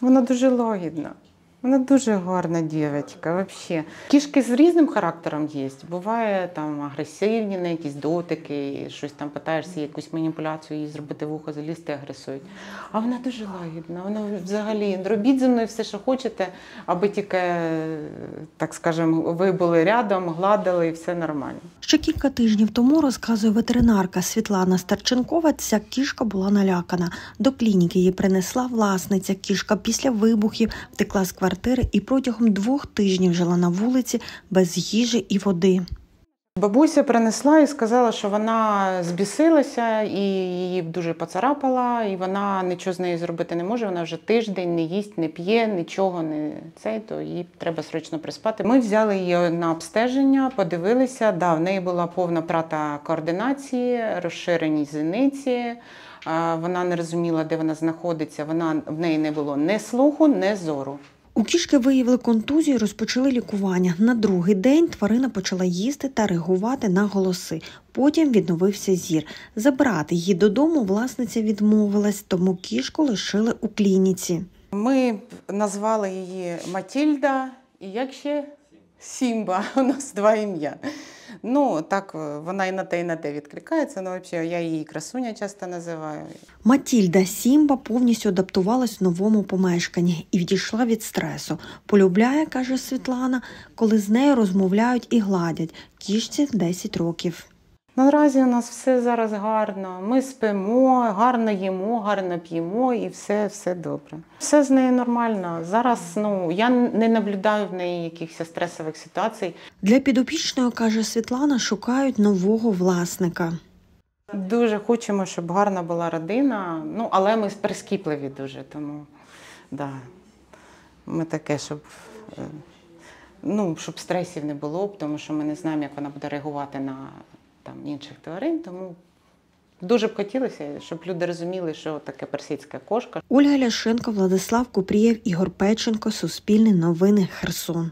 Вона дуже лагідна. Вона дуже гарна дівчинка, взагалі. Кішки з різним характером є. Буває там агресивні на якісь дотики, щось там питаєшся, якусь маніпуляцію їй зробити в ухо, залізти, агресують. А вона дуже лагідна. Вона взагалі робіть зі мною все, що хочете, аби тільки, так скажемо, ви були рядом, гладили і все нормально. Ще кілька тижнів тому, розказує ветеринарка Світлана Старченкова, ця кішка була налякана. До клініки її принесла власниця. Кішка після вибухів втекла з квартири і протягом двох тижнів жила на вулиці без їжі і води. Бабуся принесла і сказала, що вона збісилася і її дуже поцарапала, і вона нічого з нею зробити не може. Вона вже тиждень не їсть, не п'є, нічого не цей, то їй треба срочно приспати. Ми взяли її на обстеження, подивилися. Да, в неї була повна прата координації, розширені зіниці. Вона не розуміла, де вона знаходиться. Вона в неї не було ні слуху, ні зору. У кішки виявили контузію, і розпочали лікування. На другий день тварина почала їсти та реагувати на голоси. Потім відновився зір. Забрати її додому власниця відмовилась, тому кішку лишили у клініці. Ми назвали її Матільда і як ще Сімба. У нас два ім'я. Ну, так е, вона і на те, і на те відкликається. Ну, взагалі, я її красуня часто називаю. Матільда Сімба повністю адаптувалась в новому помешканні і відійшла від стресу. Полюбляє, каже Світлана, коли з нею розмовляють і гладять. Кішці 10 років. Наразі у нас все зараз гарно. Ми спимо, гарно їмо, гарно п'ємо і все, все добре. Все з нею нормально. Зараз ну я не наблюдаю в неї якихось стресових ситуацій. Для підопічної, каже Світлана, шукають нового власника. Дуже хочемо, щоб гарна була родина. Ну, але ми прискіпливі дуже, тому да. ми таке, щоб, е, ну, щоб стресів не було, тому що ми не знаємо, як вона буде реагувати на там, інших тварин. Тому дуже б хотілося, щоб люди розуміли, що таке персидська кошка. Ольга Ляшенко, Владислав Купрієв, Ігор Печенко, Суспільне новини, Херсон.